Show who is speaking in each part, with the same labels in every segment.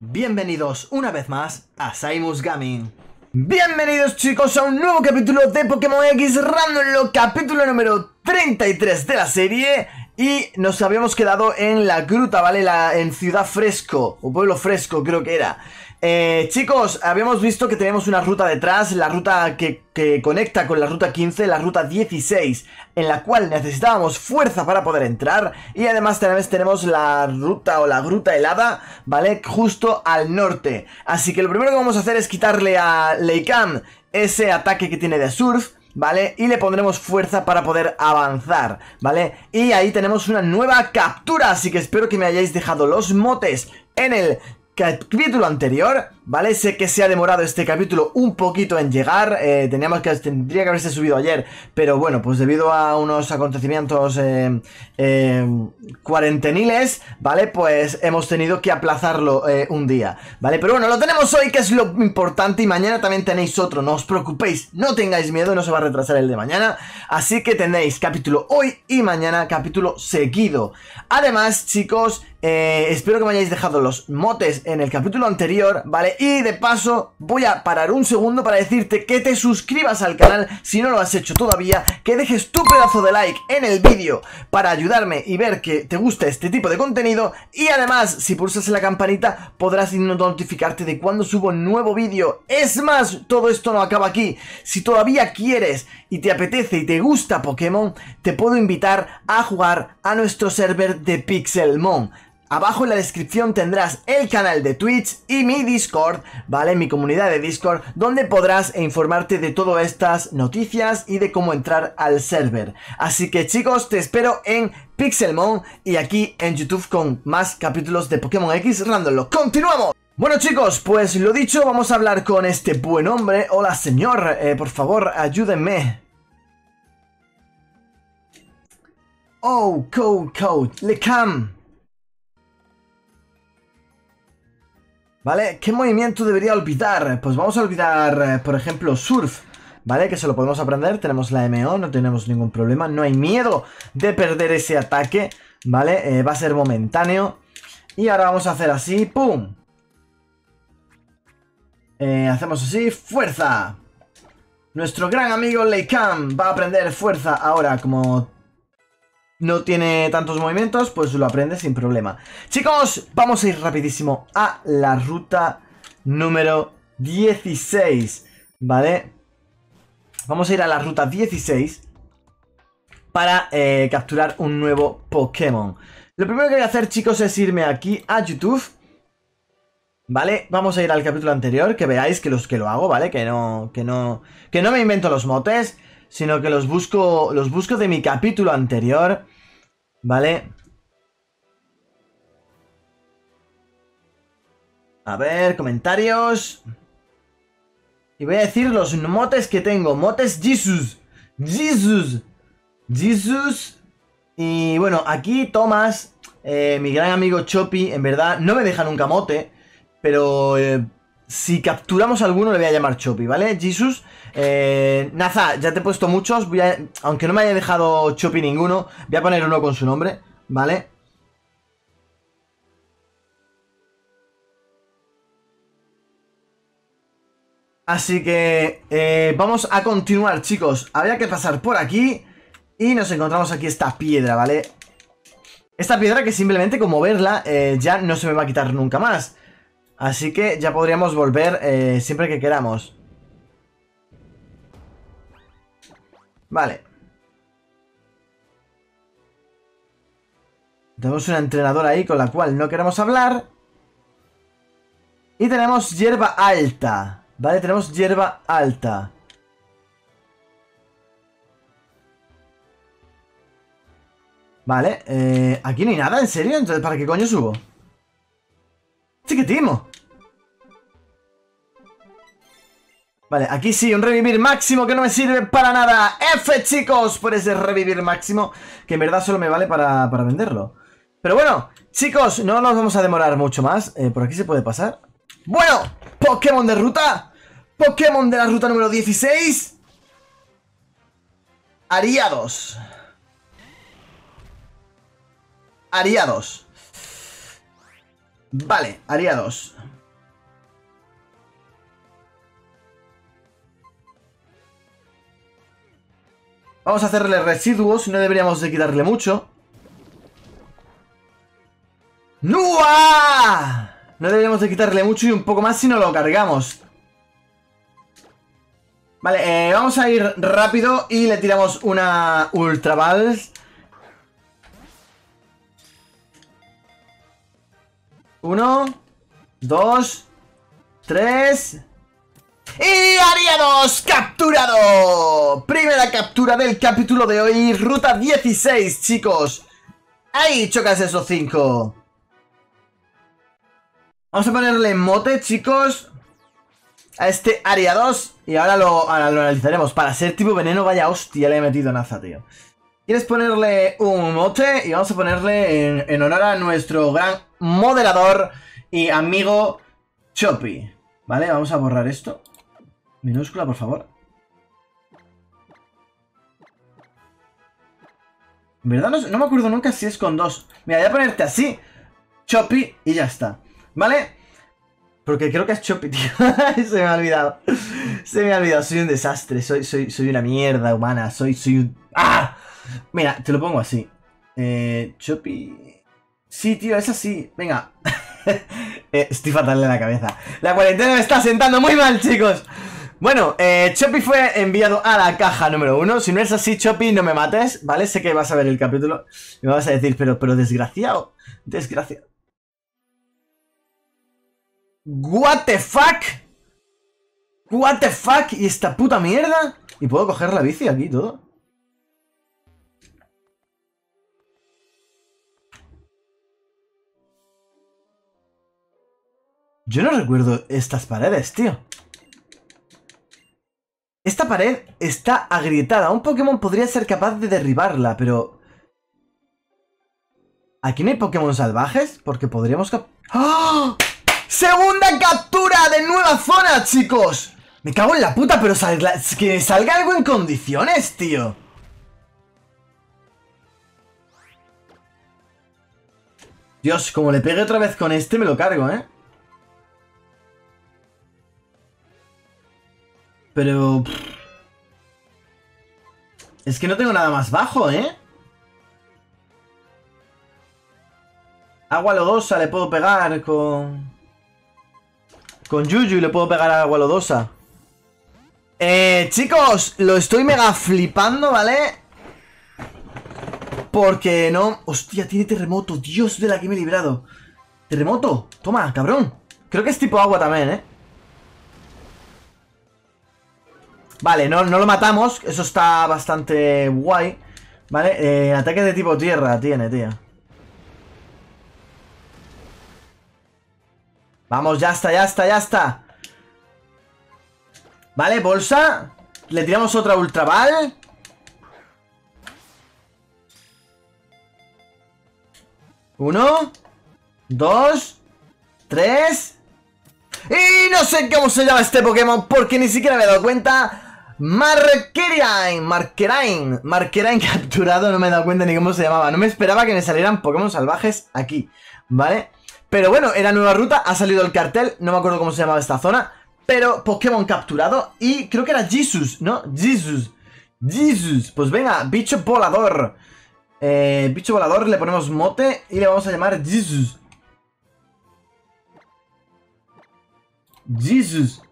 Speaker 1: Bienvenidos una vez más a Saimus Gaming. Bienvenidos chicos a un nuevo capítulo de Pokémon X Random, capítulo número 33 de la serie y nos habíamos quedado en la gruta, ¿vale? En Ciudad Fresco, o Pueblo Fresco creo que era eh, chicos, habíamos visto que tenemos una ruta detrás, la ruta que, conecta con la ruta 15, la ruta 16, en la cual necesitábamos fuerza para poder entrar, y además también tenemos la ruta o la gruta helada, ¿vale? Justo al norte. Así que lo primero que vamos a hacer es quitarle a Leikam ese ataque que tiene de surf, ¿vale? Y le pondremos fuerza para poder avanzar, ¿vale? Y ahí tenemos una nueva captura, así que espero que me hayáis dejado los motes en el capítulo anterior, ¿vale? Sé que se ha demorado este capítulo un poquito en llegar, eh, teníamos que, tendría que haberse subido ayer, pero bueno, pues debido a unos acontecimientos eh, eh, cuarenteniles, ¿vale? Pues hemos tenido que aplazarlo un día, ¿vale? Pero bueno, lo tenemos hoy, que es lo importante, y mañana también tenéis otro, no os preocupéis, no tengáis miedo, no se va a retrasar el de mañana, así que tenéis capítulo hoy y mañana capítulo seguido. Además, chicos, espero que me hayáis dejado los motes en el capítulo anterior, ¿vale? Y de paso voy a parar un segundo para decirte que te suscribas al canal si no lo has hecho todavía, que dejes tu pedazo de like en el vídeo para ayudarme y ver que te gusta este tipo de contenido y además si pulsas en la campanita podrás notificarte de cuando subo nuevo vídeo. Es más, todo esto no acaba aquí. Si todavía quieres y te apetece y te gusta Pokémon, te puedo invitar a jugar a nuestro server de Pixelmon. Abajo en la descripción tendrás el canal de Twitch y mi Discord, ¿vale? Mi comunidad de Discord, donde podrás informarte de todas estas noticias y de cómo entrar al server. Así que chicos, te espero en Pixelmon y aquí en YouTube con más capítulos de Pokémon X Random. ¡Continuamos! Bueno chicos, pues lo dicho, vamos a hablar con este buen hombre. Hola señor, eh, por favor, ayúdenme. Oh, Code Code, le cam. ¿Vale? ¿Qué movimiento debería olvidar? Pues vamos a olvidar, eh, por ejemplo, Surf, ¿vale? Que se lo podemos aprender, tenemos la MO, no tenemos ningún problema, no hay miedo de perder ese ataque, ¿vale? Eh, va a ser momentáneo. Y ahora vamos a hacer así, ¡pum! Eh, hacemos así, ¡fuerza! Nuestro gran amigo Leikam va a aprender fuerza ahora como no tiene tantos movimientos, pues lo aprende sin problema. Chicos, vamos a ir rapidísimo a la ruta número 16, ¿vale? Vamos a ir a la ruta 16 para eh, capturar un nuevo Pokémon. Lo primero que voy a hacer, chicos, es irme aquí a YouTube. ¿Vale? Vamos a ir al capítulo anterior, que veáis que, los, que lo hago, ¿vale? Que no, que no, que no me invento los motes sino que los busco, los busco de mi capítulo anterior, ¿vale? A ver, comentarios. Y voy a decir los motes que tengo. Motes Jesus. Jesus. Jesus. Y bueno, aquí Tomás, eh, mi gran amigo Choppy, en verdad no me deja nunca mote. Pero eh, si capturamos alguno le voy a llamar Choppy, ¿vale? Jesus. Eh, Naza, ya te he puesto muchos. Voy a, aunque no me haya dejado Choppy ninguno, voy a poner uno con su nombre, ¿vale? Así que eh, vamos a continuar, chicos. Habría que pasar por aquí y nos encontramos aquí esta piedra, ¿vale? Esta piedra que simplemente con moverla eh, ya no se me va a quitar nunca más. Así que ya podríamos volver eh, siempre que queramos. Vale. Tenemos una entrenadora ahí con la cual no queremos hablar. Y tenemos hierba alta. Vale, tenemos hierba alta. Vale, eh, aquí no hay nada, ¿en serio? Entonces, ¿para qué coño subo? Chiquitimo. Vale, aquí sí, un revivir máximo que no me sirve para nada. F, chicos, por ese revivir máximo que en verdad solo me vale para, venderlo. Pero bueno, chicos, no nos vamos a demorar mucho más. Eh, por aquí se puede pasar. Bueno, Pokémon de ruta. Pokémon de la ruta número 16. Ariados. Ariados. Vale, Ariados. Vamos a hacerle residuos, no deberíamos de quitarle mucho. ¡Nua! No deberíamos de quitarle mucho y un poco más si no lo cargamos. Vale, eh, vamos a ir rápido y le tiramos una Ultra Balls. Uno, dos, tres... ¡Y capturado! Primera captura del capítulo de hoy, ruta 16, chicos. Ahí chocas esos cinco. Vamos a ponerle mote, chicos a este área 2 y ahora lo, analizaremos. Para ser tipo veneno, vaya hostia, le he metido naza, tío. ¿Quieres ponerle un mote? Y vamos a ponerle en, honor a nuestro gran moderador y amigo Choppy. ¿Vale? Vamos a borrar esto. Minúscula, por favor. En verdad no, me acuerdo nunca si es con dos. Mira, voy a ponerte así, Choppy, y ya está. ¿Vale? Porque creo que es Choppy, tío. Se me ha olvidado. Se me ha olvidado. Soy un desastre. Soy, soy, soy una mierda humana. Soy, soy un... ¡Ah! Mira, te lo pongo así. Eh, Choppy... Sí, tío, es así. Venga. eh, estoy fatal en la cabeza. La cuarentena me está sentando muy mal, chicos. Bueno, eh, Choppy fue enviado a la caja número uno. Si no es así, Choppy, no me mates, ¿vale? Sé que vas a ver el capítulo y me vas a decir, pero, pero desgraciado. Desgraciado. What the fuck? What the fuck? ¿Y esta puta mierda? ¿Y puedo coger la bici aquí todo? Yo no recuerdo estas paredes, tío. Pared está agrietada. Un Pokémon podría ser capaz de derribarla, pero... ¿Aquí no hay Pokémon salvajes? Porque podríamos... ¡Ah! ¡Segunda captura de nueva zona, chicos! Me cago en la puta, pero que salga algo en condiciones, tío. Dios, como le pegue otra vez con este, me lo cargo, ¿eh? Pero... Es que no tengo nada más bajo, ¿eh? Agua lodosa le puedo pegar con... Con Yuyu y le puedo pegar a agua lodosa. Eh, chicos, lo estoy mega flipando, ¿vale? Porque no... Hostia, tiene terremoto. Dios de la que me he librado. Terremoto. Toma, cabrón. Creo que es tipo agua también, ¿eh? Vale, no, no lo matamos. Eso está bastante guay. Vale, eh, ataque de tipo tierra tiene, tío. Vamos, ya está, ya está, ya está. Vale, bolsa. Le tiramos otra ultra ball. Uno. Dos. Tres. Y no sé cómo se llama este Pokémon porque ni siquiera me he dado cuenta. Markerain, Markerain, Markerain capturado, no me he dado cuenta ni cómo se llamaba. No me esperaba que me salieran Pokémon salvajes aquí, ¿vale? Pero bueno, era nueva ruta, ha salido el cartel, no me acuerdo cómo se llamaba esta zona, pero Pokémon capturado y creo que era Jesus, ¿no? Jesus, Jesus, pues venga, bicho volador. Eh, bicho volador, le ponemos mote y le vamos a llamar Jesus. Jesus.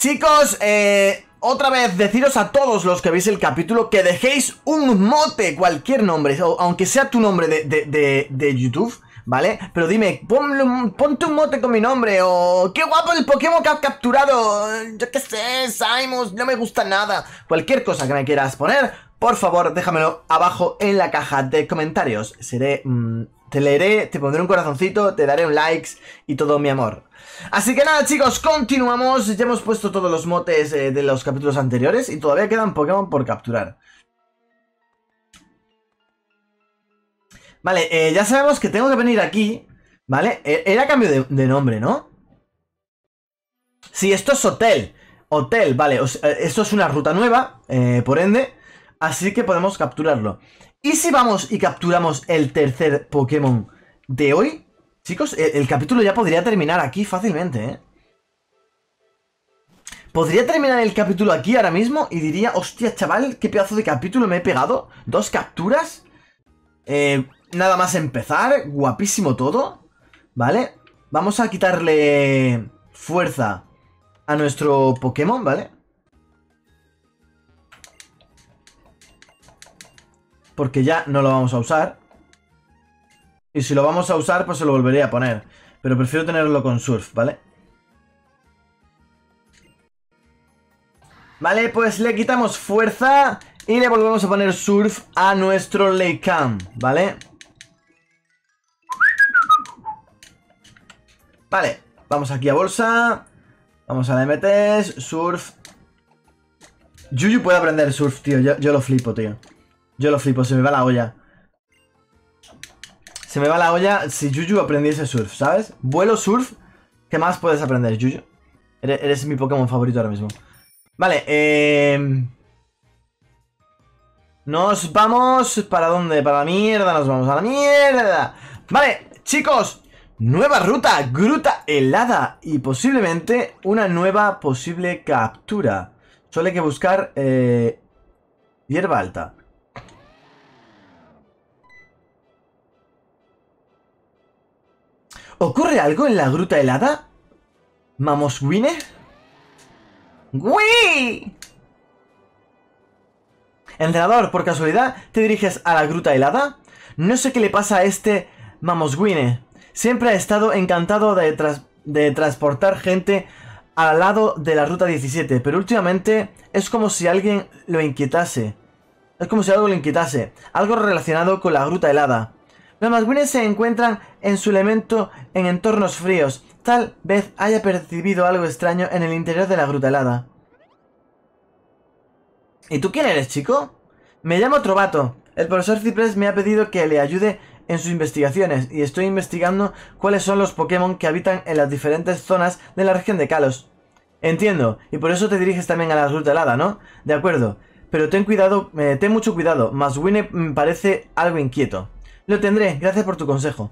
Speaker 1: Chicos, eh, otra vez, deciros a todos los que veis el capítulo que dejéis un mote, cualquier nombre, aunque sea tu nombre de, YouTube, ¿vale? Pero dime, ponte un mote con mi nombre, o qué guapo el Pokémon que has capturado, yo qué sé, Simon, no me gusta nada. Cualquier cosa que me quieras poner, por favor, déjamelo abajo en la caja de comentarios. Seré... Mm, te leeré, te pondré un corazoncito, te daré un likes y todo mi amor. Así que nada chicos, continuamos, ya hemos puesto todos los motes eh, de los capítulos anteriores y todavía quedan Pokémon por capturar. Vale, eh, ya sabemos que tengo que venir aquí, ¿vale? E, era cambio de, nombre, ¿no? Sí, esto es hotel. Hotel, vale, eh, esto es una ruta nueva, por ende, así que podemos capturarlo. ¿Y si vamos y capturamos el tercer Pokémon de hoy? Chicos, el, capítulo ya podría terminar aquí fácilmente, ¿eh? Podría terminar el capítulo aquí ahora mismo y diría, hostia, chaval, qué pedazo de capítulo me he pegado. Dos capturas. Eh, nada más empezar, guapísimo todo. ¿Vale? Vamos a quitarle fuerza a nuestro Pokémon, ¿vale? Porque ya no lo vamos a usar. Y si lo vamos a usar, pues se lo volveré a poner. Pero prefiero tenerlo con Surf, ¿vale? Vale, pues le quitamos fuerza y le volvemos a poner Surf a nuestro Leicam, ¿vale? Vale, vamos aquí a bolsa Vamos a la MTs, Surf Yuyu puede aprender Surf, tío yo, yo lo flipo, tío Yo lo flipo, se me va la olla Se me va la olla si Yuyu aprendiese Surf, ¿sabes? Vuelo Surf ¿Qué más puedes aprender, Yuyu? Eres, mi Pokémon favorito ahora mismo Vale, eh... Nos vamos... ¿Para dónde? Para la mierda, nos vamos a la mierda Vale, chicos Nueva ruta, gruta helada y posiblemente una nueva posible captura. Solo hay que buscar eh, hierba alta. ¿Ocurre algo en la gruta helada? ¿Mamoswine? ¡Wii! Entrenador, por casualidad, ¿te diriges a la gruta helada? No sé qué le pasa a este Mamoswine. Siempre ha estado encantado de, de transportar gente al lado de la ruta 17, pero últimamente es como si alguien lo inquietase. Es como si algo lo inquietase, algo relacionado con la gruta helada. Los Maswines se encuentran en su elemento en entornos fríos. Tal vez haya percibido algo extraño en el interior de la gruta helada. ¿Y tú quién eres, chico? Me llamo Trovato. El profesor Ciprés me ha pedido que le ayude en sus investigaciones y estoy investigando cuáles son los Pokémon que habitan en las diferentes zonas de la región de Kalos. Entiendo, y por eso te diriges también a la ruta helada, ¿no? De acuerdo, pero ten cuidado, eh, ten mucho cuidado, Maswine me parece algo inquieto. Lo tendré, gracias por tu consejo.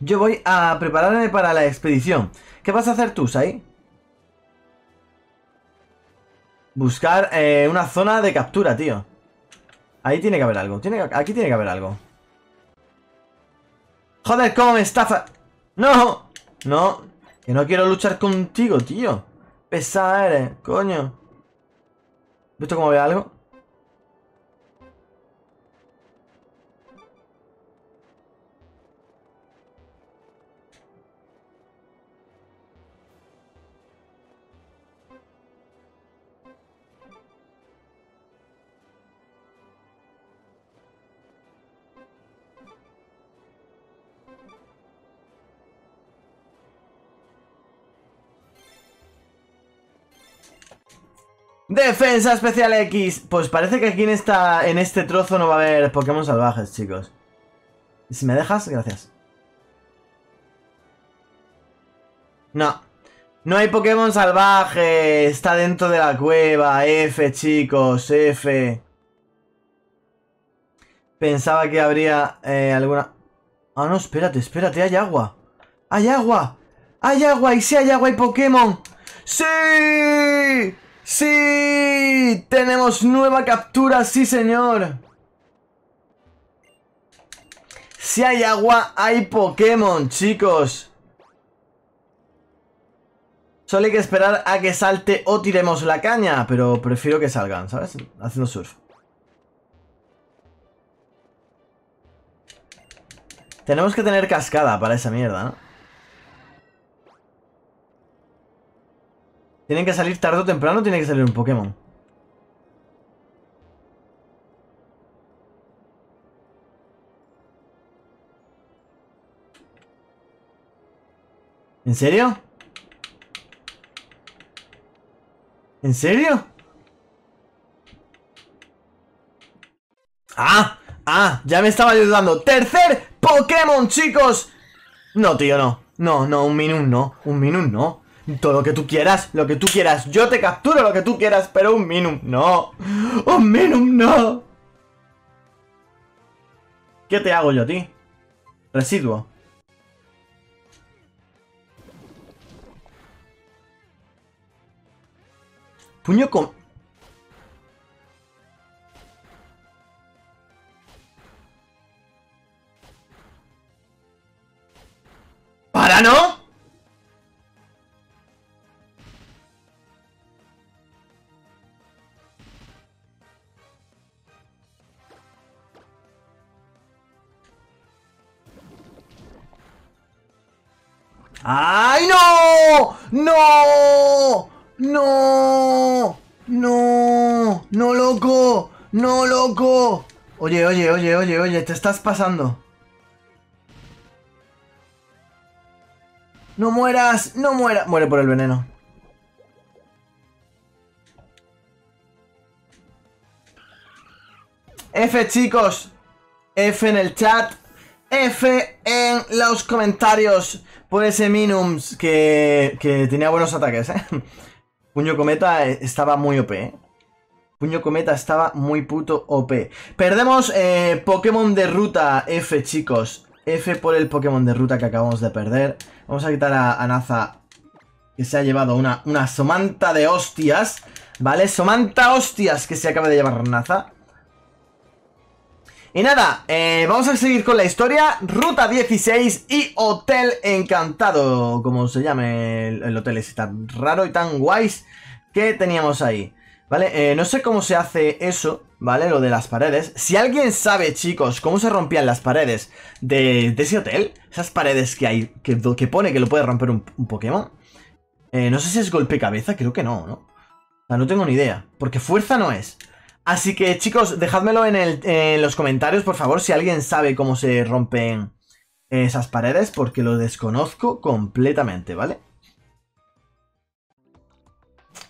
Speaker 1: Yo voy a prepararme para la expedición. ¿Qué vas a hacer tú, Sai? Buscar eh, una zona de captura, tío. Ahí tiene que haber algo. Tiene, aquí tiene que haber algo. Joder, cómo me estafa. No, no, que no quiero luchar contigo, tío. Pesada eres, coño. ¿Visto cómo ve algo? Defensa especial X. Pues parece que aquí en, esta, en este trozo no va a haber Pokémon salvajes, chicos. Si me dejas, gracias. No. No hay Pokémon salvaje. Está dentro de la cueva. F, chicos. F. Pensaba que habría eh, alguna... Ah, no, espérate, espérate. Hay agua. Hay agua. Hay agua. Y si hay agua hay Pokémon. ¡Sí! ¡Sí! ¡Tenemos nueva captura! ¡Sí, señor! Si hay agua, hay Pokémon, chicos. Solo hay que esperar a que salte o tiremos la caña. Pero prefiero que salgan, ¿sabes? Haciendo surf. Tenemos que tener cascada para esa mierda, ¿no? Tienen que salir tarde o temprano, tiene que salir un Pokémon. ¿En serio? ¿En serio? ¡Ah! ¡Ah! Ya me estaba ayudando. ¡Tercer Pokémon, chicos! No, tío, no. No, no, un Minun no. Un Minun no. Todo lo que tú quieras, lo que tú quieras. Yo te capturo lo que tú quieras, pero un Minum no. Un Minum no. ¿Qué te hago yo a ti? Residuo. Puño con... ¿Para no? ¡Ay, no! ¡No! ¡No! ¡No! ¡No, loco! ¡No, loco! Oye, oye, oye, oye, oye, te estás pasando. ¡No mueras! ¡No mueras! Muere por el veneno. F, chicos. F en el chat. F en los comentarios por ese Minums que, que tenía buenos ataques, ¿eh? Puño Cometa estaba muy OP, ¿eh? Puño Cometa estaba muy puto OP. Perdemos eh, Pokémon de ruta F, chicos. F por el Pokémon de ruta que acabamos de perder. Vamos a quitar a, Naza, que se ha llevado una, una somanta de hostias. ¿Vale? Somanta hostias que se acaba de llevar Naza. Y nada, eh, vamos a seguir con la historia Ruta 16 y Hotel Encantado Como se llame el, hotel ese tan raro y tan guays Que teníamos ahí ¿Vale? Eh, no sé cómo se hace eso, ¿vale? Lo de las paredes Si alguien sabe, chicos, cómo se rompían las paredes de, ese hotel Esas paredes que hay, que, que pone que lo puede romper un, Pokémon eh, No sé si es golpe cabeza, creo que no, ¿no? O sea, no tengo ni idea Porque fuerza no es Así que chicos, dejádmelo en, los comentarios, por favor, si alguien sabe cómo se rompen esas paredes, porque lo desconozco completamente, ¿vale?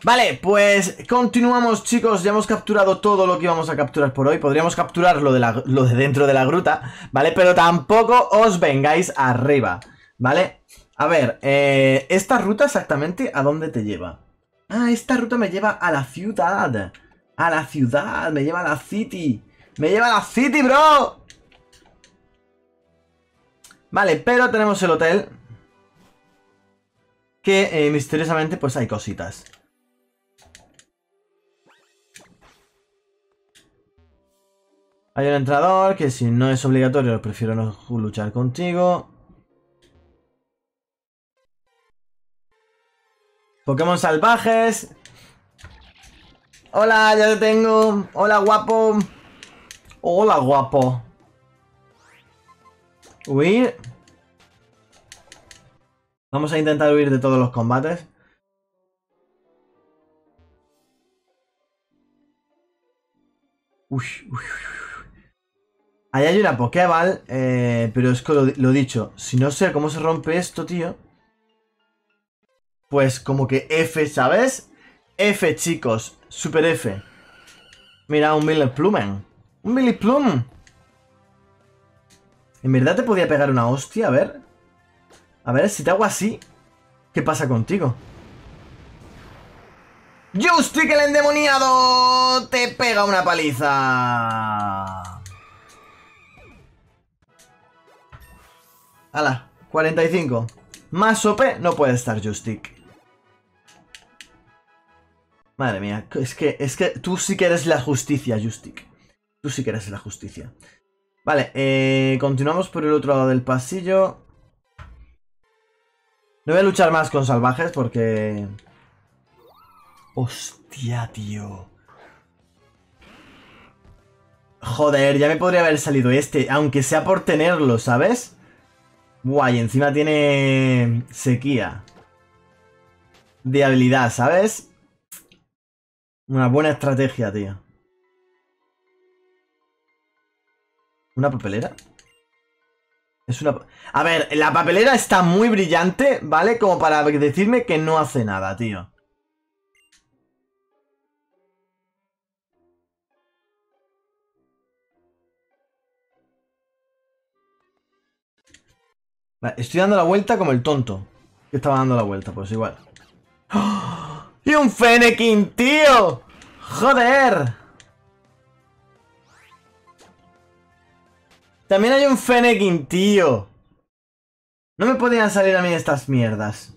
Speaker 1: Vale, pues continuamos chicos, ya hemos capturado todo lo que íbamos a capturar por hoy Podríamos capturar lo de, lo de dentro de la gruta, ¿vale? Pero tampoco os vengáis arriba, ¿vale? A ver, eh, ¿esta ruta exactamente a dónde te lleva? Ah, esta ruta me lleva a la ciudad a la ciudad, me lleva a la city. Me lleva a la city, bro. Vale, pero tenemos el hotel. Que eh, misteriosamente pues hay cositas. Hay un entrenador que si no es obligatorio prefiero no luchar contigo. Pokémon salvajes. Hola, ya te tengo. Hola, guapo. Hola, guapo. Huir. Vamos a intentar huir de todos los combates. Uy, uy, uy. Ahí hay una Pokéball, eh, pero es que lo, lo dicho, si no sé cómo se rompe esto, tío. Pues como que F, ¿sabes? F, chicos. Super F. Mira, un Billy Plumen. Un Billy Plum. ¿En verdad te podía pegar una hostia? A ver. A ver, si te hago así. ¿Qué pasa contigo? ¡Justic el endemoniado! ¡Te pega una paliza! ¡Hala! 45. Más OP no puede estar Justic. Madre mía, es que, es que tú sí que eres la justicia, Justic. Tú sí que eres la justicia. Vale, eh, continuamos por el otro lado del pasillo. No voy a luchar más con salvajes porque... Hostia, tío. Joder, ya me podría haber salido este, aunque sea por tenerlo, ¿sabes? Guay, encima tiene sequía. De habilidad, ¿sabes? Una buena estrategia, tío. ¿Una papelera? Es una... A ver, la papelera está muy brillante, ¿vale? Como para decirme que no hace nada, tío. Vale, estoy dando la vuelta como el tonto. Que estaba dando la vuelta, pues igual. ¡Oh! ¡Y un Fennekin, tío! ¡Joder! También hay un Fennekin, tío. No me podían salir a mí estas mierdas.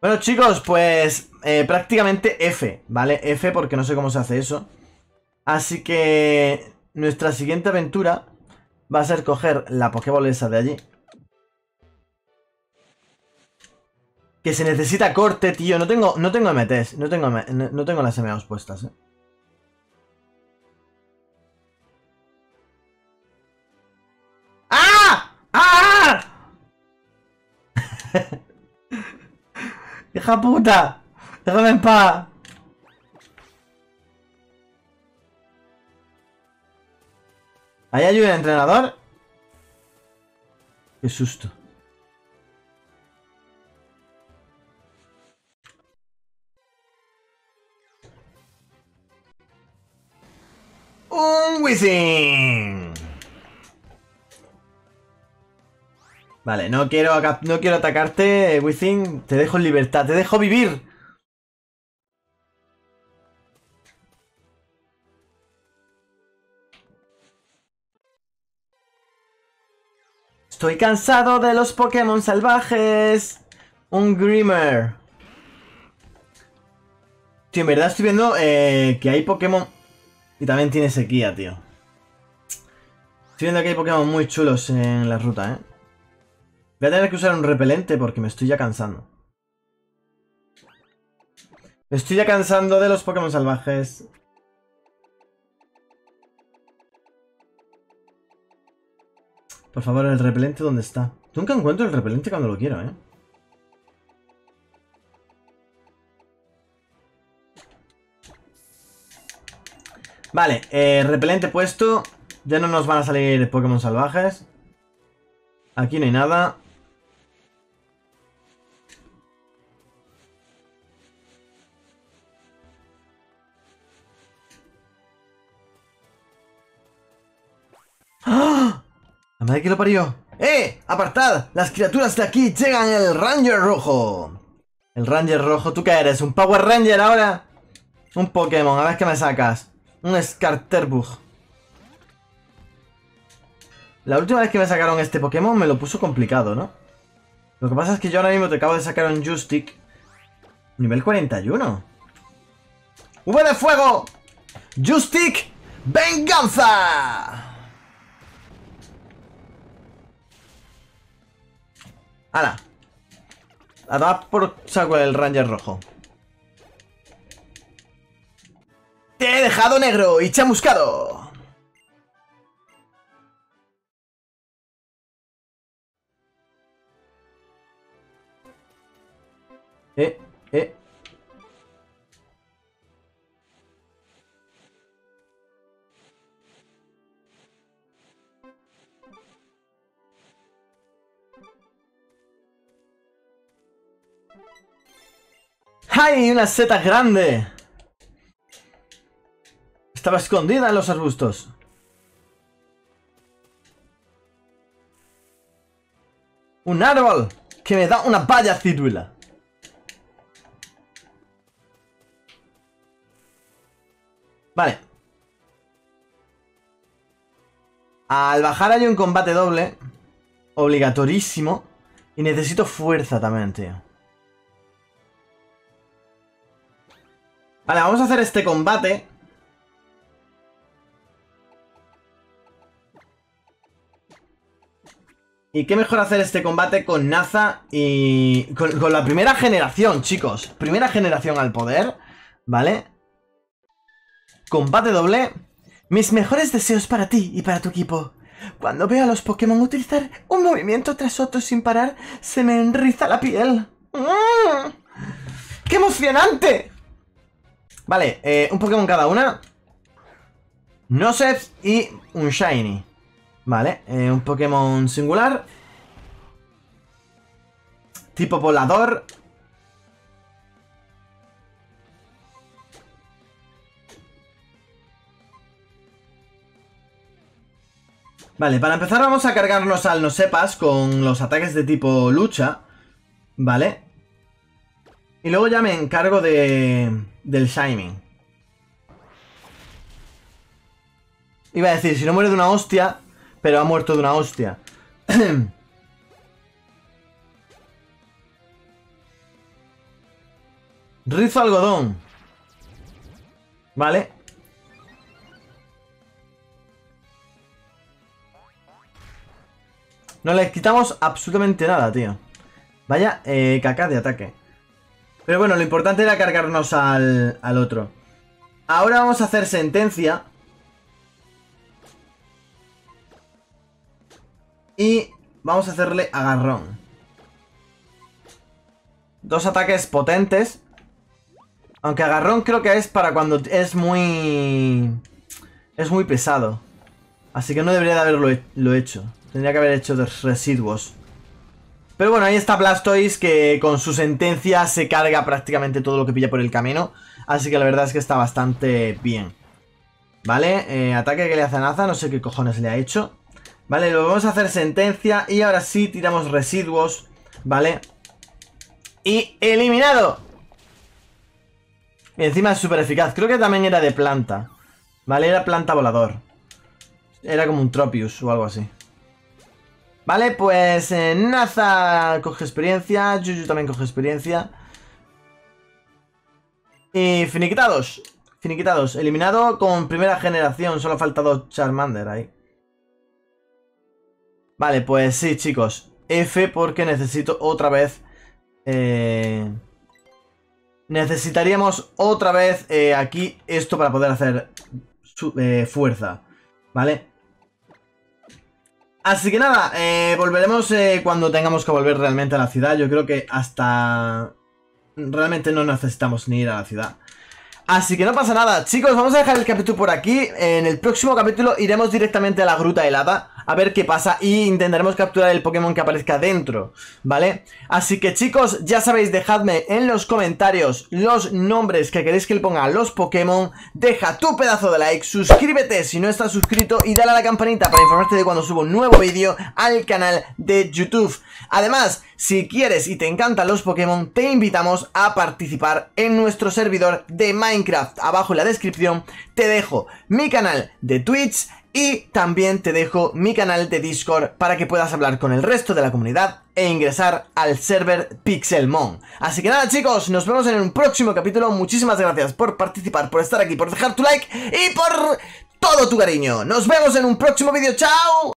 Speaker 1: Bueno chicos, pues eh, prácticamente F, ¿vale? F porque no sé cómo se hace eso. Así que nuestra siguiente aventura va a ser coger la Pokéball esa de allí. Que se necesita corte, tío. No tengo, no tengo MTs, no tengo, no, tengo las MOs puestas, eh. ¡Ah! ¡Ah! ¡Hija puta! ¡Déjame en paz! ¿Hay ayuda entrenador? Qué susto. Un Wizzing. Vale, no quiero, no quiero atacarte, Wizzing. Te dejo en libertad, te dejo vivir. Estoy cansado de los Pokémon salvajes. Un Grimmer. Tío, en verdad estoy viendo eh, que hay Pokémon... Y también tiene sequía, tío. Estoy viendo que hay Pokémon muy chulos en la ruta, ¿eh? Voy a tener que usar un repelente porque me estoy ya cansando. Me estoy ya cansando de los Pokémon salvajes. Por favor, el repelente, ¿dónde está? Nunca encuentro el repelente cuando lo quiero, ¿eh? Vale, eh, repelente puesto. Ya no nos van a salir Pokémon salvajes. Aquí no hay nada. Madre que lo parió. ¡Eh! ¡Apartad! Las criaturas de aquí llegan el Ranger Rojo. El Ranger Rojo, ¿tú qué eres? ¿Un Power Ranger ahora? Un Pokémon, a ver qué me sacas. Un Scarterbug. La última vez que me sacaron este Pokémon me lo puso complicado, ¿no? Lo que pasa es que yo ahora mismo te acabo de sacar un Justic. Nivel 41. ¡V de fuego! ¡Justic! ¡Venganza! ¡Hala! A dar por saco el Ranger rojo. ¡Te he dejado negro y chamuscado! Eh, eh. ¡Ay! ¡Una seta grande! Estaba escondida en los arbustos. ¡Un árbol! Que me da una valla ciruela. Vale. Al bajar hay un combate doble. Obligatorísimo. Y necesito fuerza también, tío. Vale, vamos a hacer este combate. Y qué mejor hacer este combate con Naza y... Con, la primera generación, chicos. Primera generación al poder, ¿vale? Combate doble. Mis mejores deseos para ti y para tu equipo. Cuando veo a los Pokémon utilizar un movimiento tras otro sin parar, se me enriza la piel. ¡Mmm! ¡Qué emocionante! Vale, eh, un Pokémon cada una. Nosef y un Shiny. Vale, eh, un Pokémon singular. Tipo volador. Vale, para empezar vamos a cargarnos al no sepas con los ataques de tipo lucha. Vale. Y luego ya me encargo de, del Shining. Iba a decir, si no muere de una hostia, pero ha muerto de una hostia. Rizo algodón. Vale. No le quitamos absolutamente nada, tío. Vaya eh, caca de ataque. Pero bueno, lo importante era cargarnos al, al otro. Ahora vamos a hacer sentencia. Y vamos a hacerle agarrón. Dos ataques potentes. Aunque agarrón creo que es para cuando es muy... Es muy pesado. Así que no debería de haberlo hecho. Tendría que haber hecho residuos. Pero bueno, ahí está Blastoise que con su sentencia se carga prácticamente todo lo que pilla por el camino. Así que la verdad es que está bastante bien. Vale, eh, ataque que le hace a Naza, no sé qué cojones le ha hecho. Vale, lo vamos a hacer sentencia y ahora sí tiramos residuos. Vale. Y eliminado. Y encima es súper eficaz. Creo que también era de planta. Vale, era planta volador. Era como un Tropius o algo así. Vale, pues eh, Naza coge experiencia, Juju también coge experiencia. Y finiquitados. Finiquitados. Eliminado con primera generación. Solo ha faltado Charmander ahí. Vale, pues sí, chicos. F porque necesito otra vez... Eh, necesitaríamos otra vez eh, aquí esto para poder hacer fuerza. ¿Vale? Así que nada, eh, volveremos eh, cuando tengamos que volver realmente a la ciudad. Yo creo que hasta... Realmente no necesitamos ni ir a la ciudad. Así que no pasa nada, chicos, vamos a dejar el capítulo por aquí En el próximo capítulo iremos directamente a la gruta helada A ver qué pasa y intentaremos capturar el Pokémon que aparezca dentro ¿Vale? Así que chicos, ya sabéis, dejadme en los comentarios los nombres que queréis que le ponga a los Pokémon Deja tu pedazo de like, suscríbete si no estás suscrito y dale a la campanita para informarte de cuando subo un nuevo vídeo al canal de YouTube Además, si quieres y te encantan los Pokémon, te invitamos a participar en nuestro servidor de Minecraft. Abajo en la descripción te dejo mi canal de Twitch y también te dejo mi canal de Discord para que puedas hablar con el resto de la comunidad e ingresar al server Pixelmon. Así que nada chicos, nos vemos en un próximo capítulo. Muchísimas gracias por participar, por estar aquí, por dejar tu like y por todo tu cariño. Nos vemos en un próximo vídeo. ¡Chao!